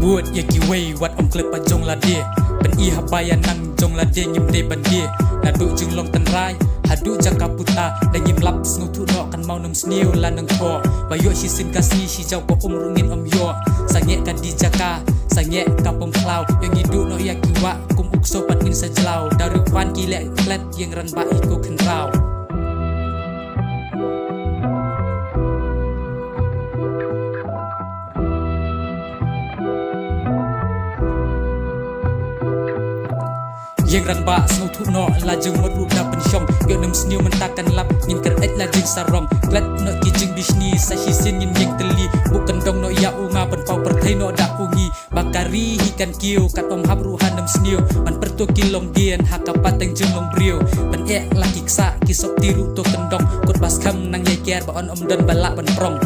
buat ya ki wei wat om klep pa jong la de pen i ha bayan nang jong la de nyim de ban de na du jing long tan rai hadu jaka puta. Dan nyim lap sngu tu no kan mau nam sniu la nang ko ba yo shi sin ka si shi jaw ko um rungin om yo. Sange ka di jaka sange ka pom klau yang hidu no ya ki wa kum ukso pat min sajlau dari kwan ki le klet yang ran ba iko kan rau Yang ran ba snu thu no la jeng mod ru da pen shong ge nem sniu men takkan lap nin ker et la jeng sarong. Klat no ki jeng bisni sa hi sin yin yeng teli. Bukan dong no ya unga pen pau per thai no da ungi bakari hi kan kiu kat om hab ru han nem sniu. Man per tu kilong dien ha ka pateng jeng long brio pen ek la ki sa ki sop tiru to kendong kot bas kham nang ye ker ba on om dan balak pen prong.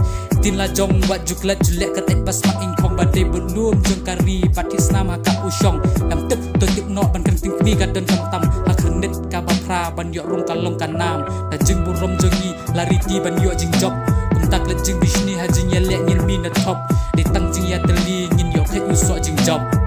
Tin la jong wat juklat julek kat et bas ma ing khong ba de bun nuam jeng kari patis nama ka usong nam tep to tip no ban kan ting ni gadan kam tam ha khan net ka ba pra ban yo rong ka long kan nam. Na jing bu rom jongi lari ti ban yo jing job kum tak le jing bishni ha jing ye le ngin mi na top de tang jing ya teli ngin yo khet u so jing job